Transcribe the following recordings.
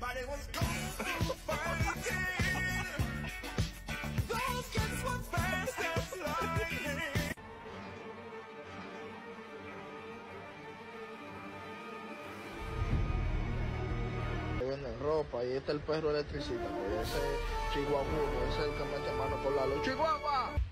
Everybody was ropa y este es el perro electricista, ese chihuahuno, ese es el que mete mano por la luz. ¡Chihuahua!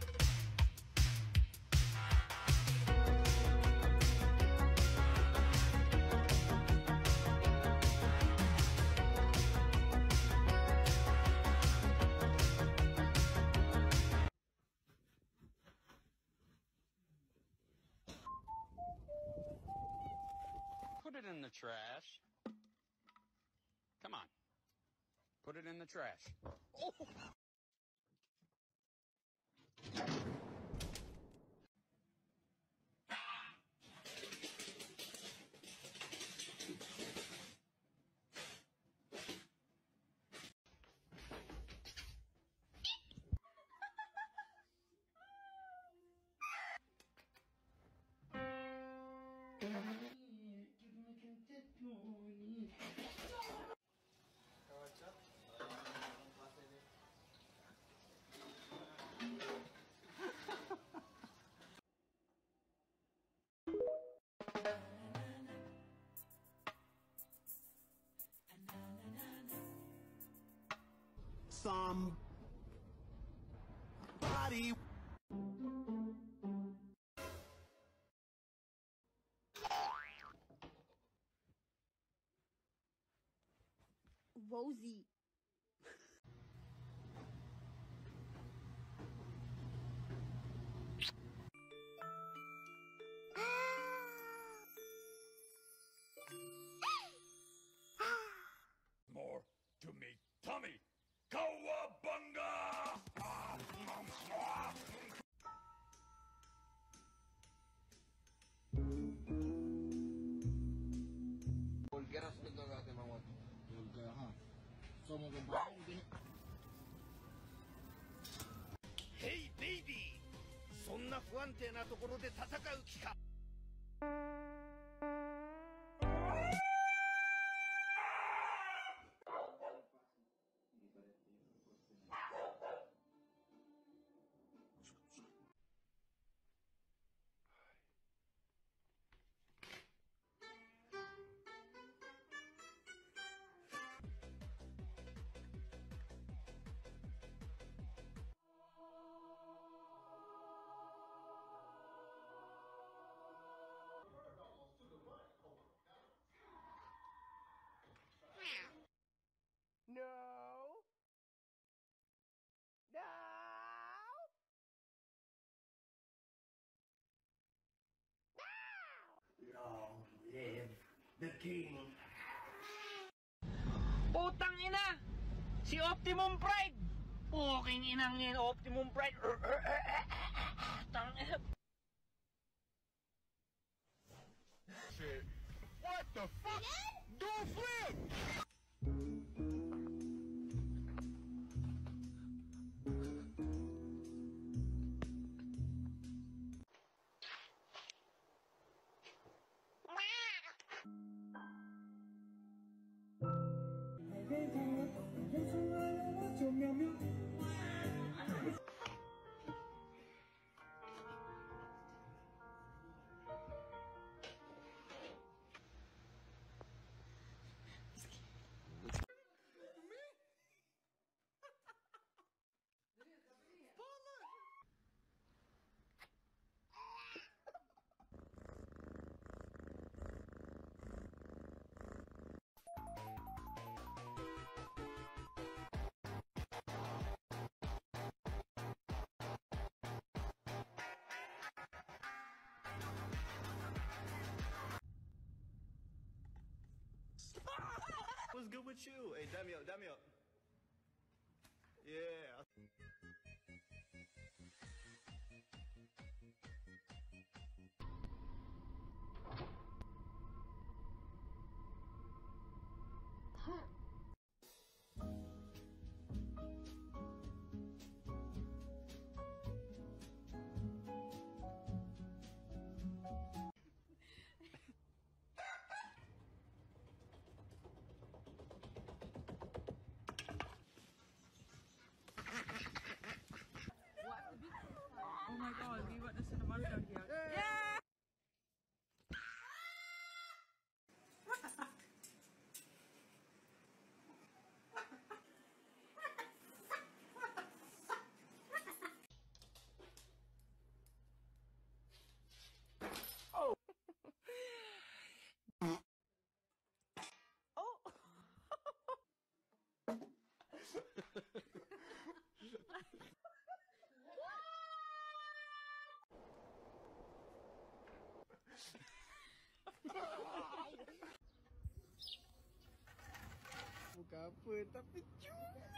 It in the trash. Come on. Put it in the trash. Some body. Rosie. ヘイベイビーそんな不安定なところで戦う気か？The king. Putang ina! Si Optimum Pride! Puking inang yan, Optimum Pride! Tang ina. What the fuck? Do a flip! What's good with you? Hey, dab me ke apa Tapi cuma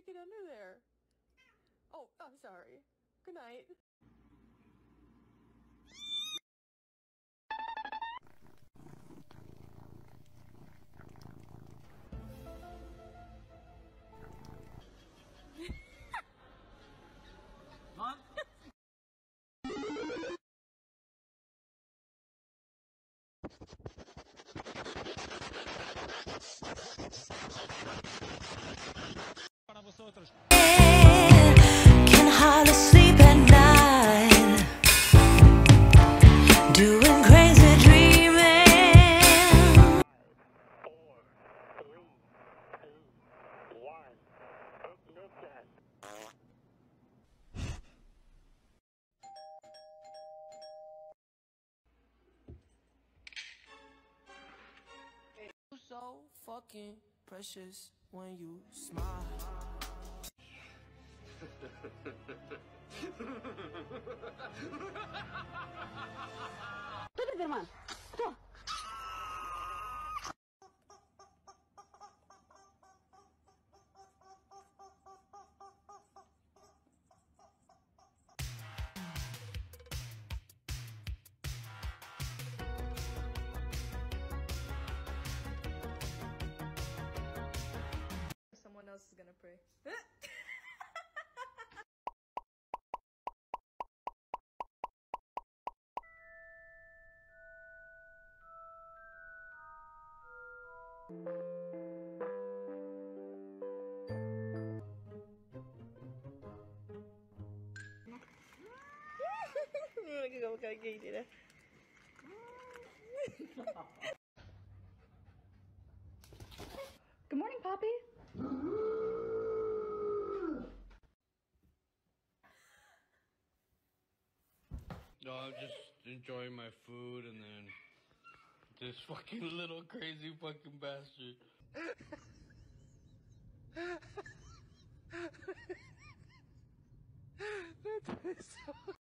you get under there? Oh, I'm sorry. Good night. So fucking precious when you smile. Кто ты, Герман? Kamu kayak gini deh. Good morning, Poppy. No, I'm just enjoying my food and then this fucking little crazy fucking bastard.